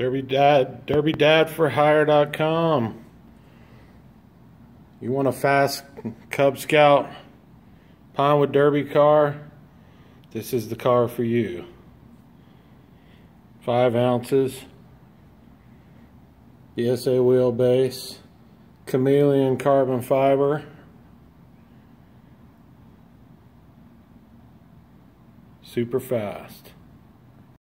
Derby Dad, DerbyDad4Hire.com. You want a fast Cub Scout Pinewood Derby car? This is the car for you. Five ounces. BSA wheelbase. Chameleon carbon fiber. Super fast.